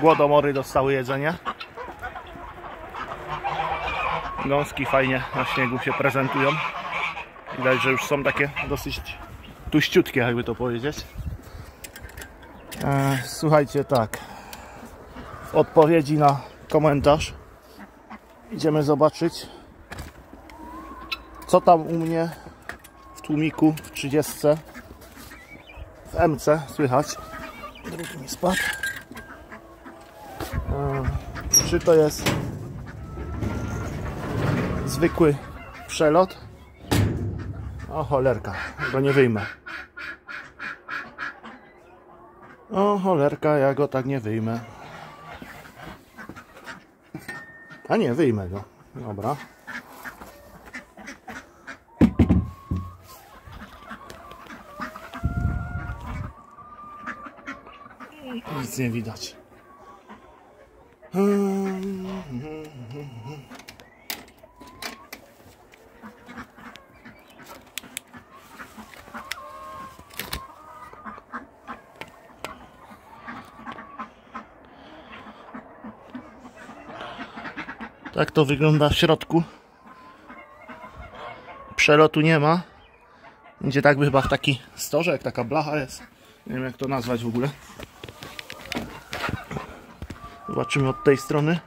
Głodomory dostały jedzenie. Gąski fajnie na śniegu się prezentują. Widać, że już są takie dosyć tuściutkie, jakby to powiedzieć. E, słuchajcie, tak. Odpowiedzi na komentarz idziemy zobaczyć, co tam u mnie w tłumiku w 30 w MC słychać. Drugi mi spadł. Czy to jest zwykły przelot? O cholerka, go nie wyjmę. O cholerka, ja go tak nie wyjmę. A nie, wyjmę go. Dobra. Nic nie widać. Tak to wygląda w środku. Przelotu nie ma. Będzie tak chyba w taki stożek, taka blacha jest. Nie wiem jak to nazwać w ogóle. Zobaczymy od tej strony.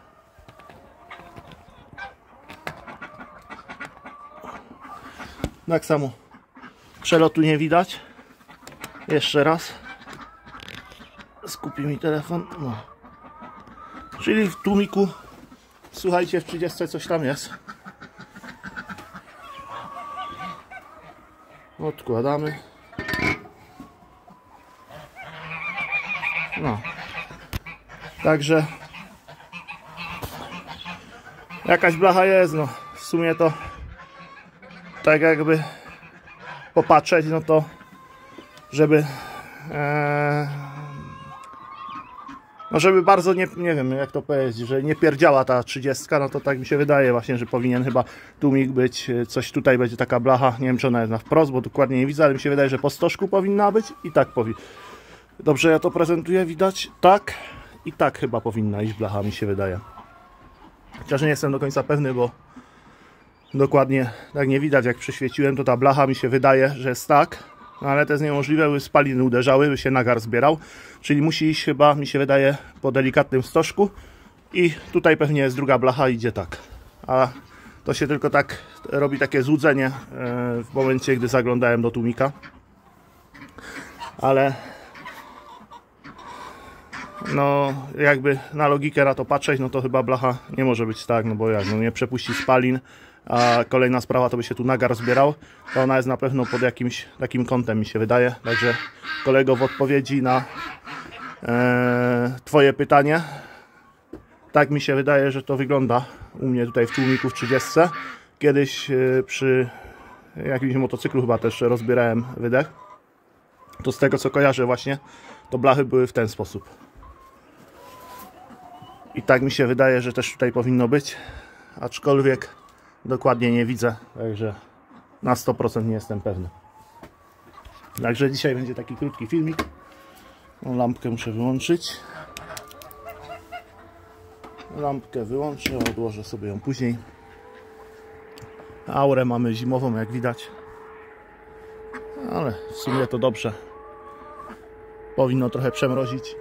Tak samo. Przelotu nie widać. Jeszcze raz. Skupi mi telefon. No. Czyli w tłumiku, słuchajcie, w 30 coś tam jest. Odkładamy. No. Także jakaś blacha jest, no w sumie to tak jakby popatrzeć, no to żeby e, no żeby bardzo nie, nie wiem jak to powiedzieć, że nie pierdziała ta 30, no to tak mi się wydaje właśnie, że powinien chyba tłumik być, coś tutaj będzie taka blacha, nie wiem czy ona jest na wprost, bo dokładnie nie widzę, ale mi się wydaje, że po stożku powinna być i tak powinna. Dobrze ja to prezentuję, widać? Tak i tak chyba powinna iść blacha, mi się wydaje. Chociaż nie jestem do końca pewny, bo dokładnie tak nie widać, jak prześwieciłem, to ta blacha mi się wydaje, że jest tak, no ale to jest niemożliwe, by spaliny uderzały, by się nagar zbierał, czyli musi iść chyba, mi się wydaje, po delikatnym stożku i tutaj pewnie jest druga blacha, idzie tak. A to się tylko tak robi takie złudzenie e, w momencie, gdy zaglądałem do tłumika. Ale no jakby na logikę na to patrzeć, no to chyba blacha nie może być tak, no bo jak, no nie przepuści spalin, a kolejna sprawa to by się tu nagar zbierał, to ona jest na pewno pod jakimś takim kątem mi się wydaje, także kolego w odpowiedzi na e, twoje pytanie, tak mi się wydaje, że to wygląda u mnie tutaj w tłumiku w 30. Kiedyś e, przy jakimś motocyklu chyba też rozbierałem wydech, to z tego co kojarzę właśnie, to blachy były w ten sposób. I tak mi się wydaje, że też tutaj powinno być. Aczkolwiek dokładnie nie widzę, także na 100% nie jestem pewny. Także dzisiaj będzie taki krótki filmik. No, lampkę muszę wyłączyć. Lampkę wyłączę, odłożę sobie ją później. Aurę mamy zimową, jak widać. Ale w sumie to dobrze. Powinno trochę przemrozić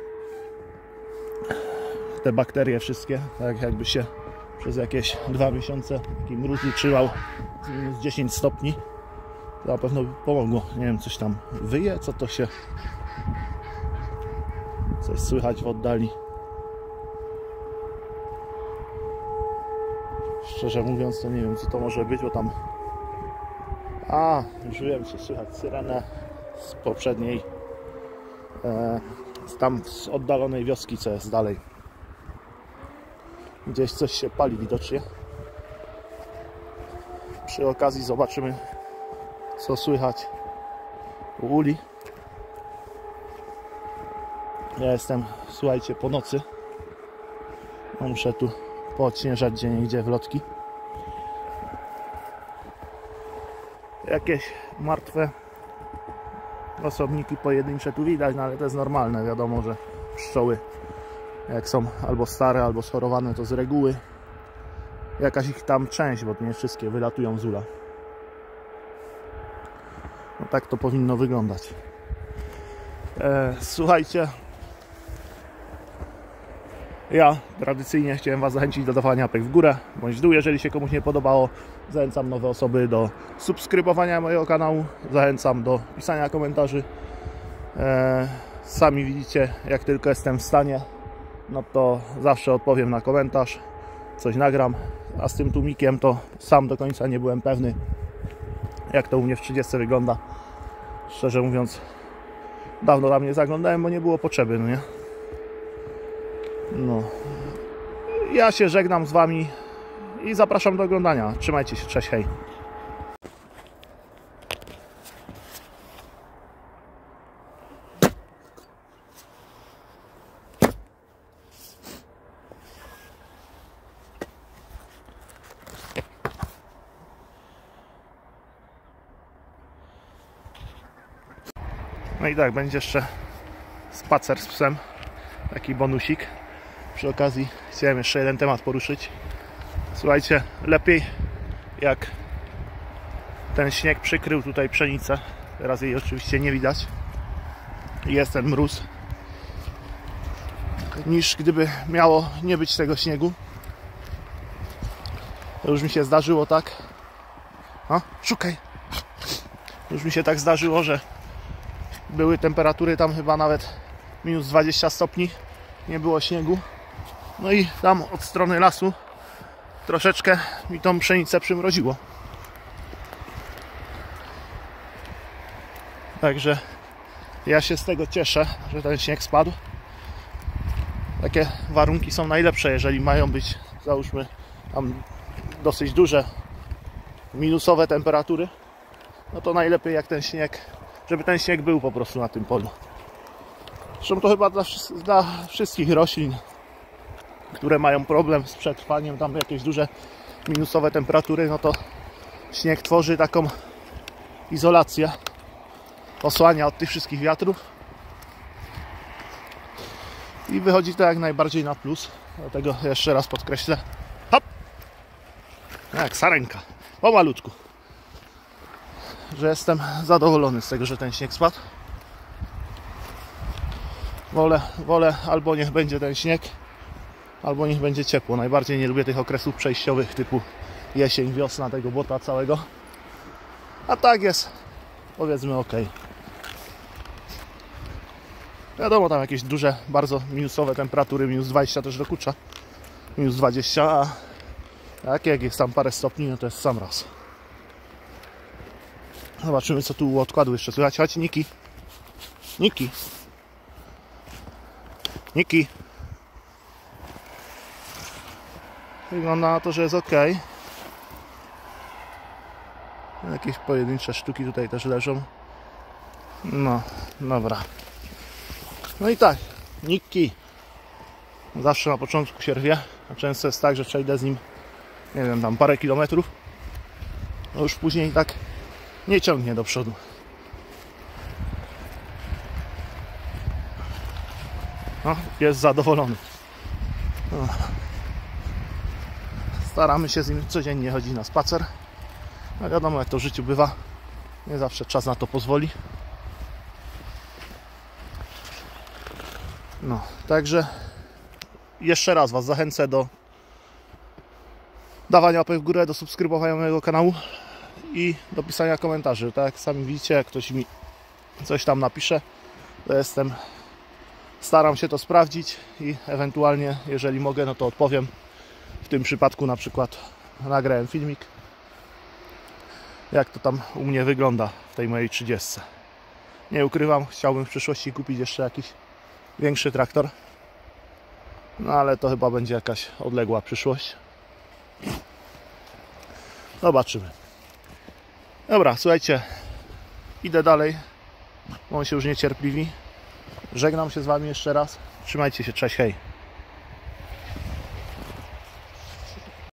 te bakterie wszystkie, tak jakby się przez jakieś dwa miesiące taki mróz utrzymał minus 10 stopni to na pewno by pomogło, nie wiem, coś tam wyje, co to się coś słychać w oddali. Szczerze mówiąc to nie wiem co to może być, bo tam a, już wiem, czy słychać. Syrenę z poprzedniej e, z tam z oddalonej wioski, co jest dalej Gdzieś coś się pali widocznie. Przy okazji zobaczymy, co słychać u uli. Ja jestem, słuchajcie, po nocy. Muszę tu poodśnieżać gdzie niegdzie wlotki. Jakieś martwe osobniki pojedyncze tu widać, no ale to jest normalne. Wiadomo, że pszczoły Jak są albo stare, albo schorowane, to z reguły jakaś ich tam część, bo nie wszystkie wylatują z ula. No tak to powinno wyglądać. E, słuchajcie, ja tradycyjnie chciałem Was zachęcić do dawania łapek w górę bądź w dół, jeżeli się komuś nie podobało. Zachęcam nowe osoby do subskrybowania mojego kanału, zachęcam do pisania komentarzy. E, sami widzicie, jak tylko jestem w stanie, no to zawsze odpowiem na komentarz, coś nagram. A z tym tłumikiem to sam do końca nie byłem pewny, jak to u mnie w 30 wygląda. Szczerze mówiąc, dawno tam nie zaglądałem, bo nie było potrzeby, no nie? No. Ja się żegnam z Wami i zapraszam do oglądania. Trzymajcie się, cześć, hej. No i tak, będzie jeszcze spacer z psem. Taki bonusik. Przy okazji chciałem jeszcze jeden temat poruszyć. Słuchajcie, lepiej jak ten śnieg przykrył tutaj pszenicę. Teraz jej oczywiście nie widać. Jest ten mróz. Niż gdyby miało nie być tego śniegu. To już mi się zdarzyło tak. O, szukaj. Już mi się tak zdarzyło, że były temperatury tam chyba nawet minus 20 stopni. Nie było śniegu. No i tam od strony lasu troszeczkę mi tą pszenicę przymroziło. Także ja się z tego cieszę, że ten śnieg spadł. Takie warunki są najlepsze, jeżeli mają być, załóżmy, tam dosyć duże minusowe temperatury. No to najlepiej jak ten śnieg, żeby ten śnieg był po prostu na tym polu. Zresztą to chyba dla, dla wszystkich roślin które mają problem z przetrwaniem, tam jakieś duże minusowe temperatury, no to śnieg tworzy taką izolację, osłania od tych wszystkich wiatrów i wychodzi to jak najbardziej na plus. Dlatego jeszcze raz podkreślę. Hop! Jak sarenka. Pomalutku. Że jestem zadowolony z tego, że ten śnieg spadł. Wolę, wolę albo niech będzie ten śnieg, albo niech będzie ciepło. Najbardziej nie lubię tych okresów przejściowych typu jesień, wiosna, tego błota całego. A tak jest, powiedzmy ok. Wiadomo, tam jakieś duże, bardzo minusowe temperatury, minus 20 też dokucza. Minus 20, a jak, jak jest tam parę stopni, no to jest sam raz. Zobaczymy, co tu odkładu jeszcze słychać. Chodź, Niki. Niki. Niki. Wygląda na to, że jest ok. Jakieś pojedyncze sztuki tutaj też leżą. No, dobra. No i tak, Nikki. Zawsze na początku się rwie, a często jest tak, że przejdę z nim, nie wiem, tam parę kilometrów. No już później tak nie ciągnie do przodu. No, jest zadowolony. No. Staramy się z nim codziennie chodzić na spacer. No wiadomo, jak to w życiu bywa. Nie zawsze czas na to pozwoli. No, także jeszcze raz Was zachęcę do dawania łapek w górę, do subskrybowania mojego kanału i do pisania komentarzy. Tak jak sami widzicie, jak ktoś mi coś tam napisze, to jestem staram się to sprawdzić i ewentualnie, jeżeli mogę, no to odpowiem. W tym przypadku na przykład nagrałem filmik, jak to tam u mnie wygląda w tej mojej 30. Nie ukrywam, chciałbym w przyszłości kupić jeszcze jakiś większy traktor. No ale to chyba będzie jakaś odległa przyszłość. Zobaczymy. Dobra, słuchajcie, idę dalej, bo on się już niecierpliwi. Żegnam się z Wami jeszcze raz. Trzymajcie się, cześć, hej.